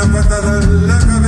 la patada en la.